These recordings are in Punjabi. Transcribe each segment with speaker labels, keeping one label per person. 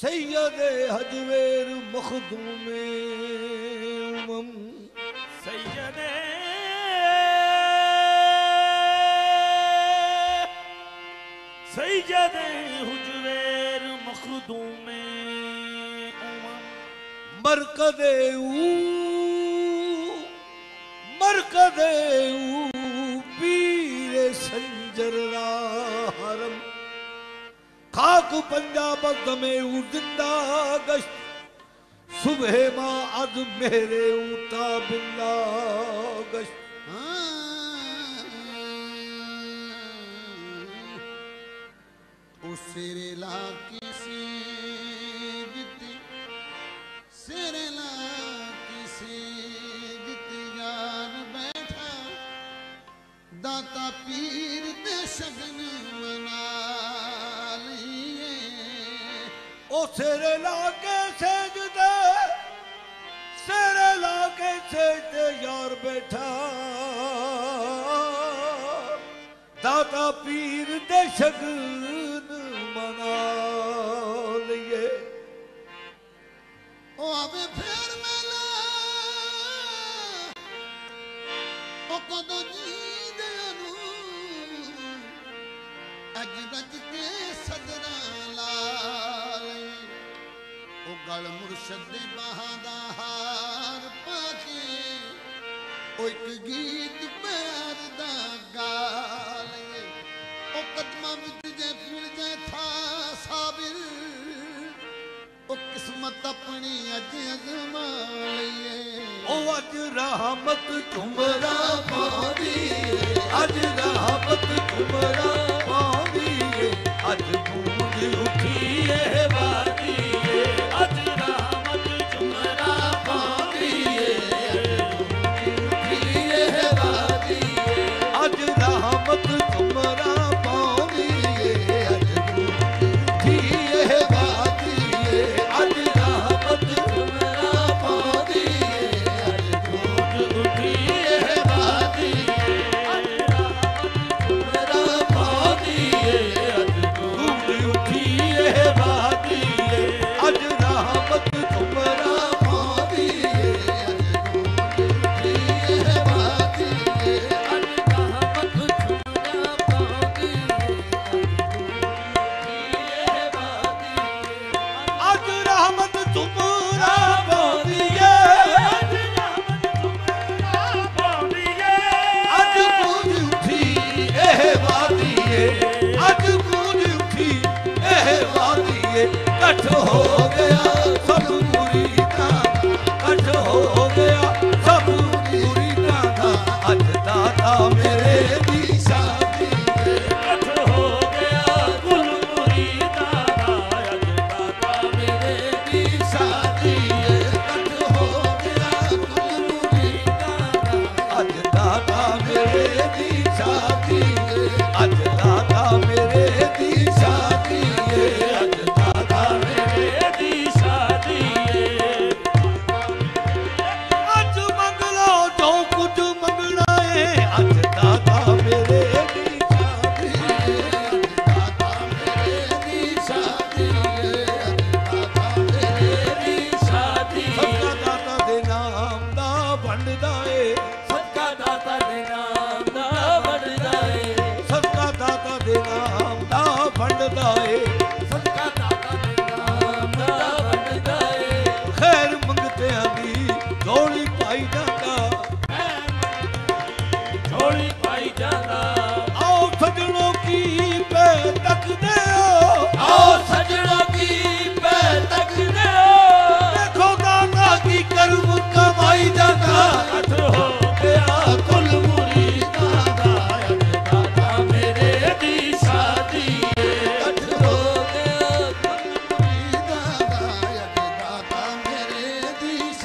Speaker 1: سید حجویر مخدوم امم
Speaker 2: سید سید حجویر مخدوم امم
Speaker 1: مرکد او مرکد او پیر سنجر را خاک پنجاب دمے او زندہ گشت۔ صبح ما از میرے اوتا بلا گشت۔
Speaker 3: سیرے لا کسی دتی سیرے لا کسی دتی یار بیٹھا۔ داتا پیر دے شگن
Speaker 1: ਉਹ ਸਿਰ ਲਾ ਕੇ ਸਜਦਾ, ਸਿਰ ਲਾ ਕੇ ਸਜਦੇ, ਯਾਰ ਬੈਠਾ। ਦਾਤਾ ਪੀਰ ਦੇ ਸ਼ਗਨ ਮਨਾ ਲਈਏ।
Speaker 3: ਉਹ ਆਵੇ ਫੇਰ ਮਿਲੇ, ਉਹ ਕਦੋਂ ਗਲ ਮੁਰਸ਼ਦ ਦੇ ਬਾਹਾਂ ਦਾ ਹਾਰ ਪਾ ਕੇ ਉਹ ਇੱਕ ਗੀਤ ਪਿਆਰ ਦਾ ਗਾ ਲਈਏ ਉਹ ਕਦਮਾਂ ਵਿੱਚ ਜੇ ਮਿਲ ਜਾਏ ਥਾ ਸਾਬਿਰ, ਉਹ ਕਿਸਮਤ ਆਪਣੀ ਅੱਜ ਅਜ਼ਮਾ ਲਈਏ।
Speaker 1: ਉਹ ਅੱਜ ਰਹਿਮਤ ਤੁਮਰਾ
Speaker 3: ਪਾਵੀ
Speaker 1: ਅੱਜ ਰਹਿਮਤ ਤੁਮਰਾ ਪਾਵੀ ਅੱਜ ਤੂੰ ਉੱਠੀ
Speaker 2: ਏ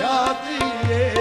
Speaker 1: છાતીએ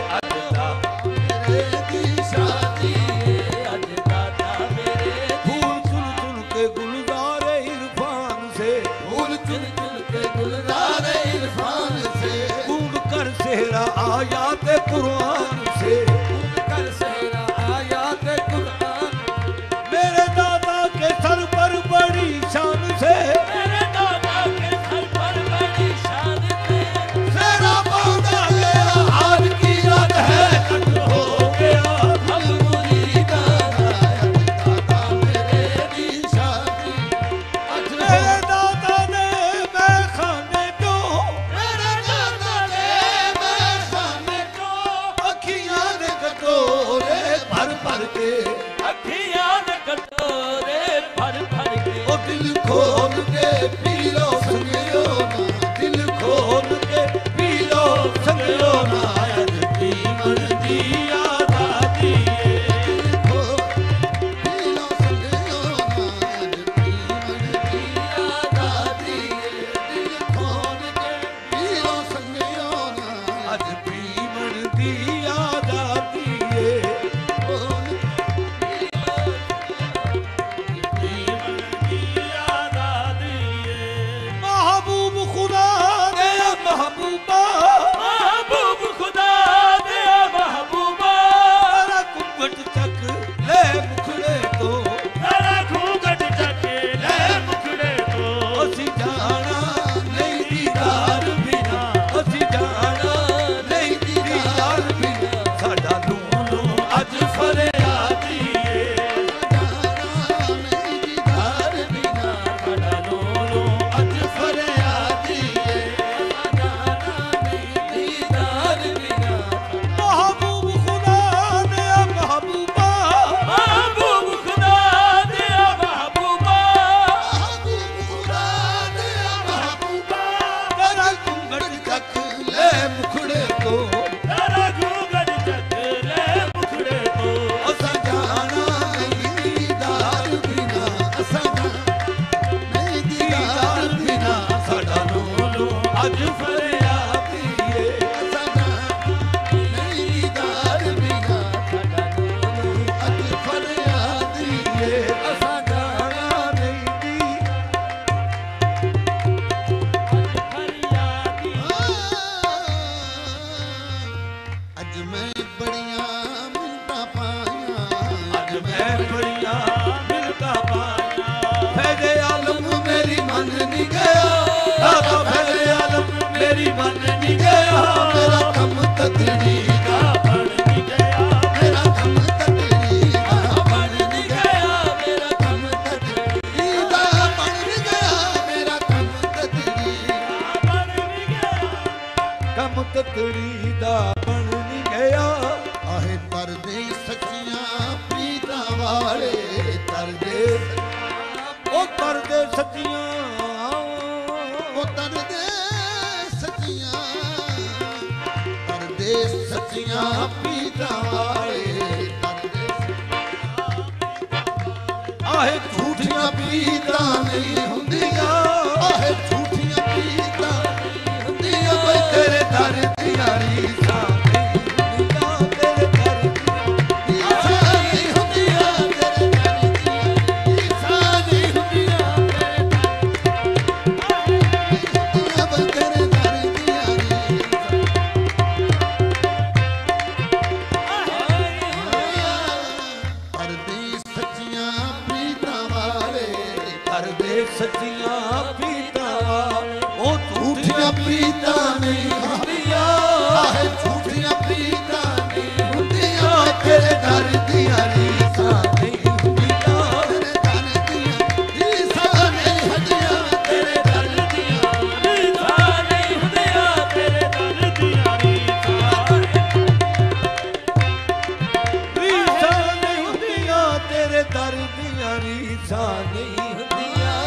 Speaker 1: ਤੇਰੇ ਦਰ ਦੀਆਂ ਰੀਸਾਂ ਨਹੀਂ
Speaker 4: ਹੁੰਦੀਆਂ।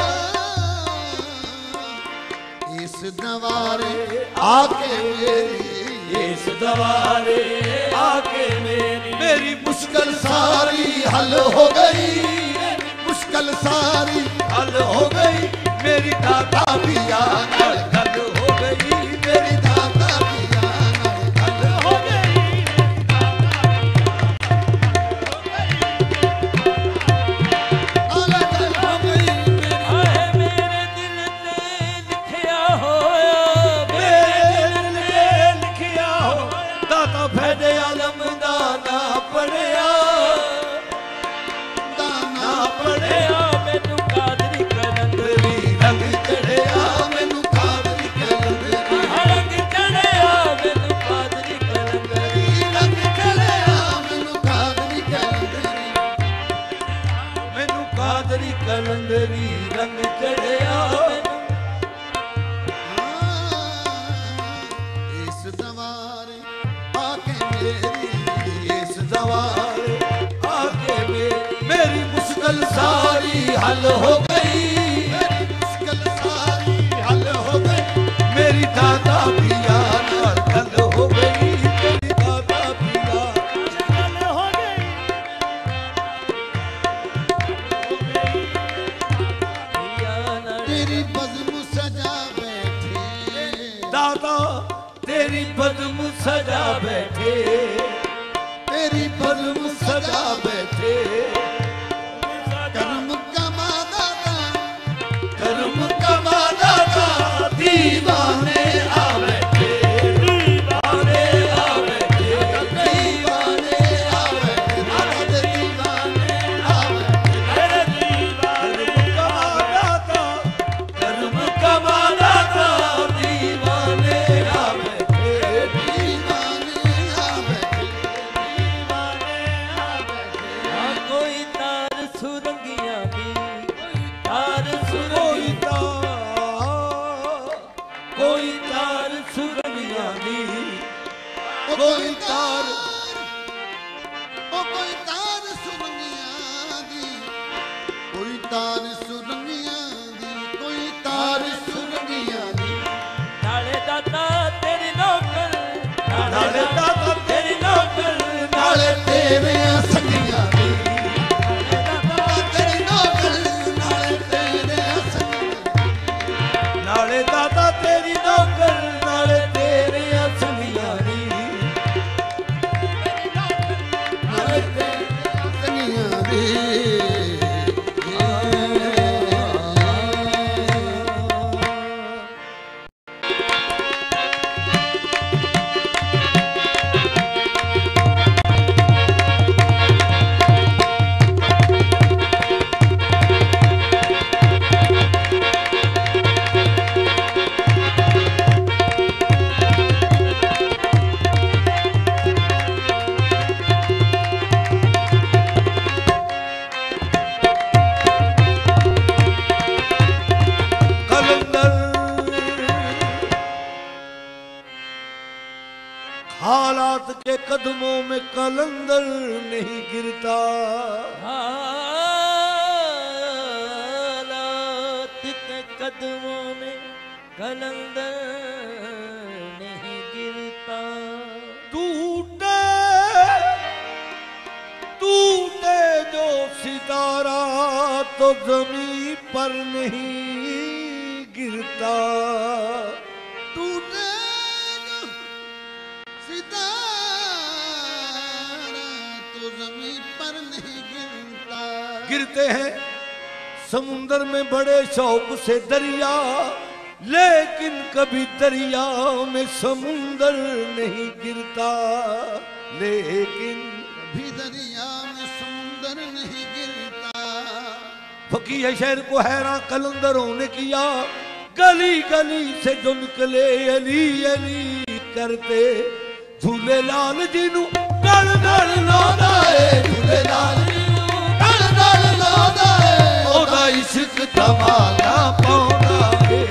Speaker 3: ਇਸ ਦਵਾਰੇ
Speaker 1: ਆ ਕੇ ਮੇਰੀ। ਇਸ ਦਵਾਰੇ ਆ ਕੇ ਮੇਰੀ। ਮੇਰੀ ਮੁਸ਼ਕਲ ਸਾਰੀ
Speaker 3: ਹੱਲ ਹੋ ਗਈ। ਮੁਸ਼ਕਲ ਸਾਰੀ
Speaker 1: ਹੱਲ ਹੋ ਗਈ। ਮੇਰੀ ਦਾਤਾ ਵੀ ਆ ਗਈ। ਖੁਦਾ ਤੇਰੀ ਬਦਮ ਸਜਾ ਬੈਠੇ।
Speaker 3: ਤੇਰੀ ਬਦਮ ਸਜਾ
Speaker 1: ਬੈਠੇ।
Speaker 4: ਨਾਲ
Speaker 1: ਤਾਂ ਤੇਰੀ ਨੌਕਰ ਨਾਲ
Speaker 3: ਤੇਰੇ
Speaker 4: قدموں میں کلندر نہیں گرتا۔
Speaker 1: ٹوٹے ٹوٹے جو ستارہ تو زمین پر نہیں گرتا۔
Speaker 3: ٹوٹے جو ستارہ تو زمین پر نہیں گرتا۔
Speaker 1: گرتے ہیں۔ سمندر میں بڑے شوق سے دریا لیکن کبھی دریا میں سمندر نہیں گرتا۔ لیکن
Speaker 3: کبھی دریا میں سمندر نہیں گرتا۔
Speaker 1: فقیہ شہر کو حیران کلندروں نے کیا۔ گلی گلی سے جو نکلے علی علی کرتے۔ جھولے لال جی نو گڑ ڈر لودا ہے جھولے لال
Speaker 4: جی نو
Speaker 3: ڈر ڈر لودا
Speaker 1: ਇਸ਼ਕ ਧਮਾਲਾ ਪਾਉਣਾ ਵੇ।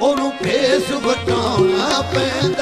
Speaker 1: ਉਹਨੂੰ ਫੇਸ
Speaker 3: ਵਟਾਉਣਾ ਪੈਂਦਾ।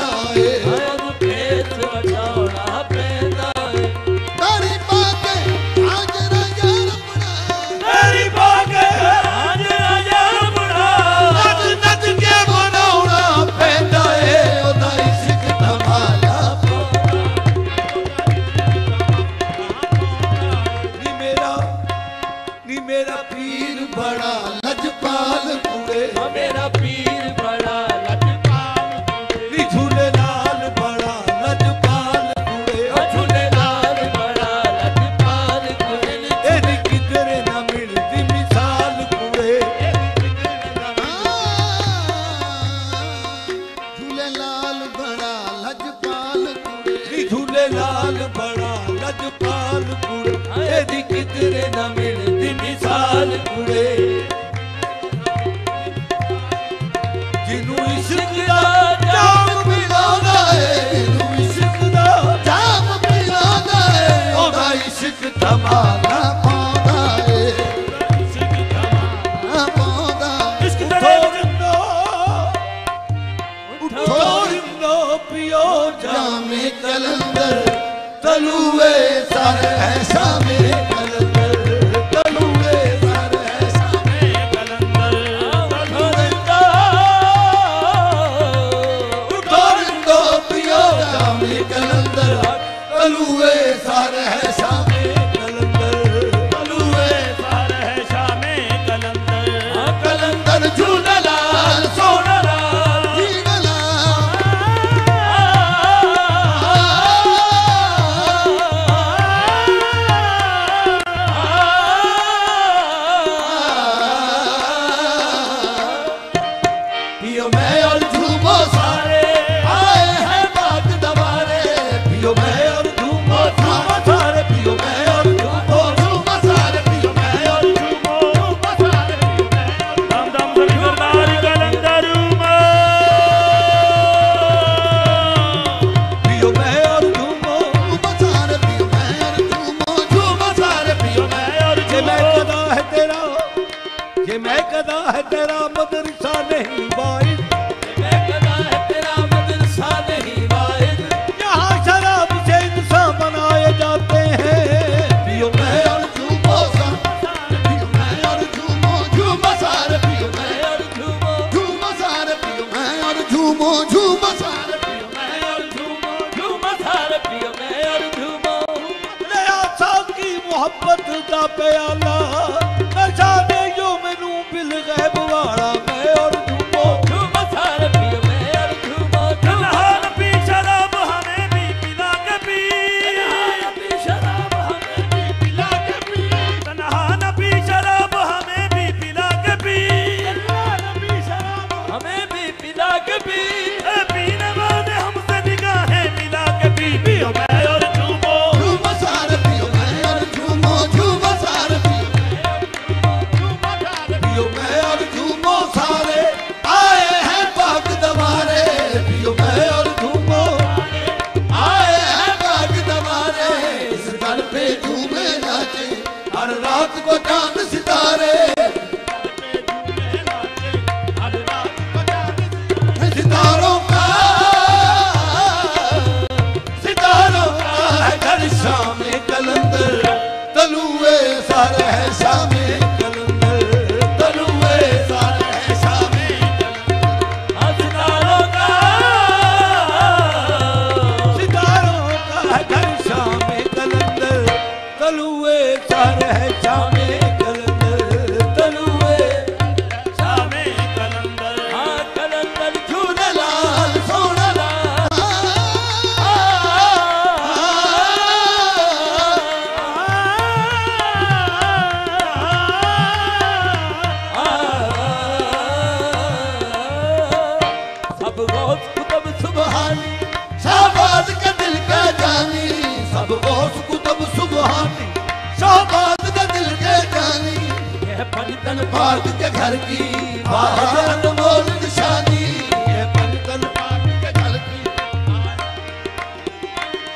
Speaker 4: पाक
Speaker 3: के घर की बाहर अनमोल निशानी
Speaker 1: ये पंचतन
Speaker 3: पाक के घर की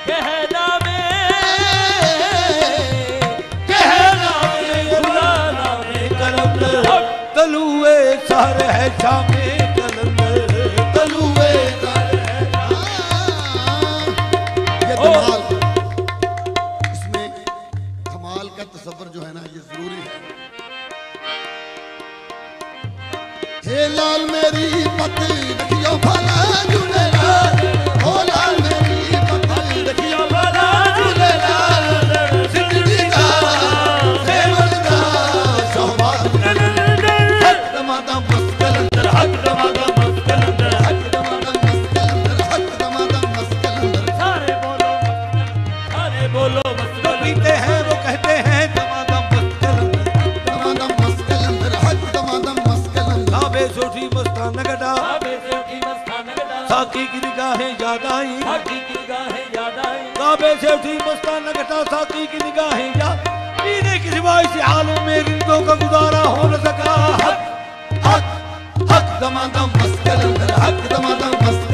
Speaker 4: कहना में
Speaker 1: कहना खुलाना
Speaker 4: में कलंदर
Speaker 1: तलुए सर है शामे
Speaker 3: ਇਹ ਲਾਲ ਮੇਰੀ ਪੱਤੀ ਰਖਿਓ ਫਲ ਜੁੜੇ।
Speaker 1: سے اٹھی مستان گھٹا ساقی کی نگاہیں یا پینے کی سوائے سے عالم میں رندوں کا گزارا ہو نہ سکا حق
Speaker 3: حق حق، دمادم مسکل حق، دمادم مسکل